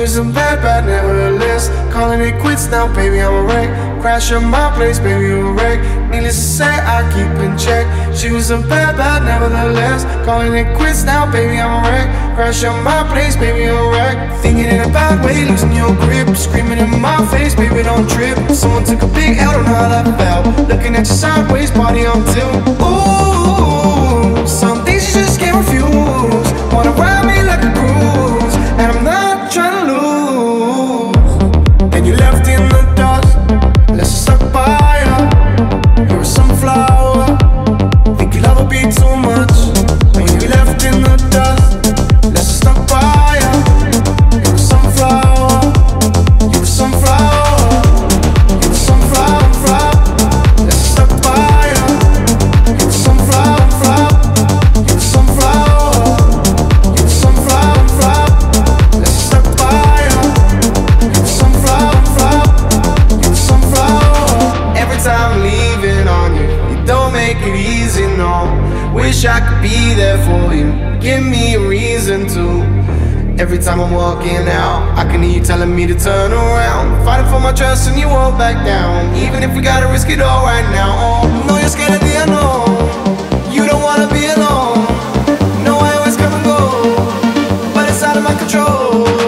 nevertheless. Calling it quits now, baby, I'm a wreck. Crash on my place, baby, you a wreck. Needless to say, I keep in check. She was a bad, bad, nevertheless. Calling it quits now, baby, I'm a wreck. Crash on my place, baby, you a wreck. Thinking in a bad way, losing your grip. Screaming in my face, baby, don't trip. Someone took a big L, know how that felt. Looking at you sideways, body on tilt. Ooh, Wish I could be there for you. Give me a reason to. Every time I'm walking out, I can hear you telling me to turn around. Fighting for my trust and you won't back down. Even if we gotta risk it all right now. Oh, no, you're scared of the unknown. You don't wanna be alone. Know I always come and go, but it's out of my control.